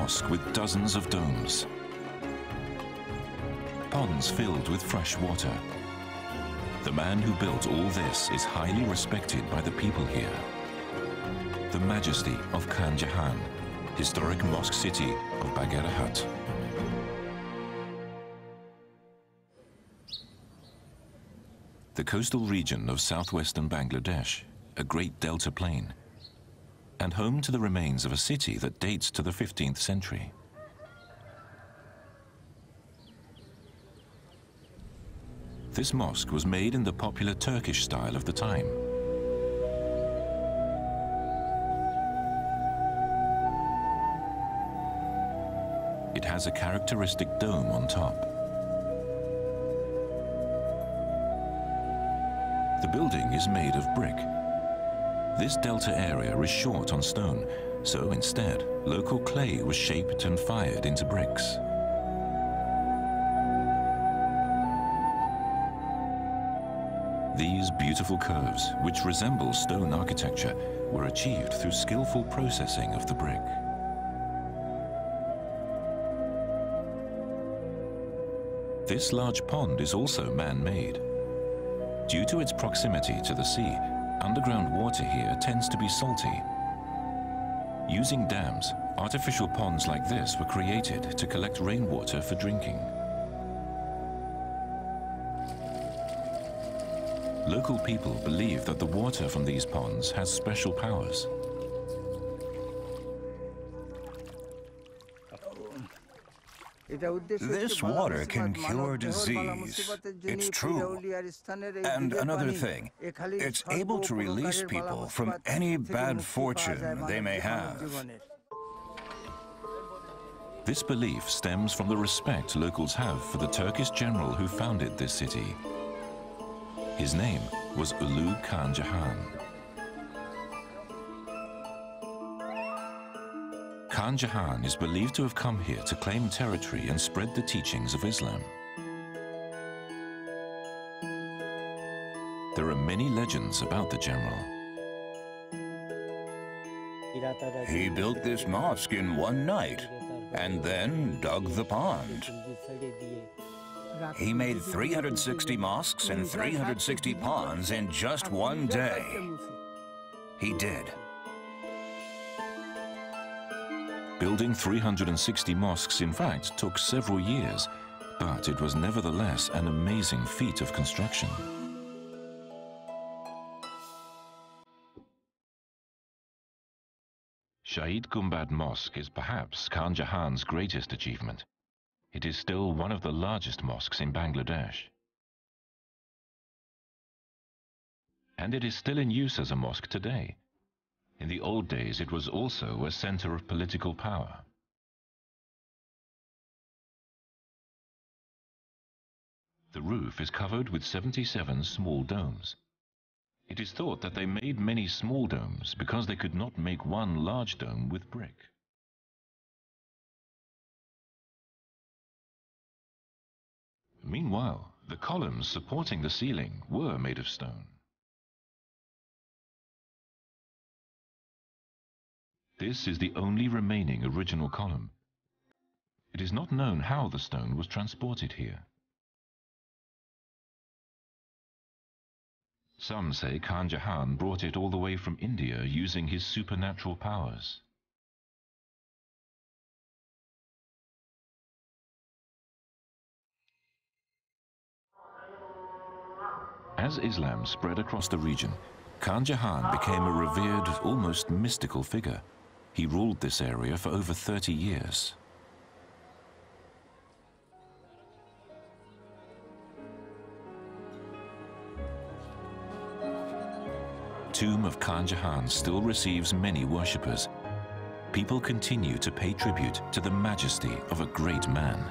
mosque with dozens of domes. Ponds filled with fresh water. The man who built all this is highly respected by the people here. The majesty of Khan Jahan, historic mosque city of Bagerhat. The coastal region of southwestern Bangladesh, a great delta plain, and home to the remains of a city that dates to the 15th century. This mosque was made in the popular Turkish style of the time. It has a characteristic dome on top. The building is made of brick. This delta area is short on stone, so instead, local clay was shaped and fired into bricks. These beautiful curves, which resemble stone architecture, were achieved through skillful processing of the brick. This large pond is also man-made. Due to its proximity to the sea, underground water here tends to be salty. Using dams, artificial ponds like this were created to collect rainwater for drinking. Local people believe that the water from these ponds has special powers. This water can cure disease. It's true. And another thing, it's able to release people from any bad fortune they may have. This belief stems from the respect locals have for the Turkish general who founded this city. His name was Ulu Khan Jahan. Khan Jahan is believed to have come here to claim territory and spread the teachings of Islam. There are many legends about the general. He built this mosque in one night and then dug the pond. He made 360 mosques and 360 ponds in just one day. He did. Building 360 mosques, in fact, took several years, but it was nevertheless an amazing feat of construction. Shahid Gumbad Mosque is perhaps Khan Jahan's greatest achievement. It is still one of the largest mosques in Bangladesh. And it is still in use as a mosque today. In the old days, it was also a center of political power. The roof is covered with 77 small domes. It is thought that they made many small domes because they could not make one large dome with brick. Meanwhile, the columns supporting the ceiling were made of stone. This is the only remaining original column. It is not known how the stone was transported here. Some say Khan Jahan brought it all the way from India using his supernatural powers. As Islam spread across the region, Khan Jahan became a revered, almost mystical figure. He ruled this area for over 30 years. Tomb of Khan Jahan still receives many worshippers. People continue to pay tribute to the majesty of a great man.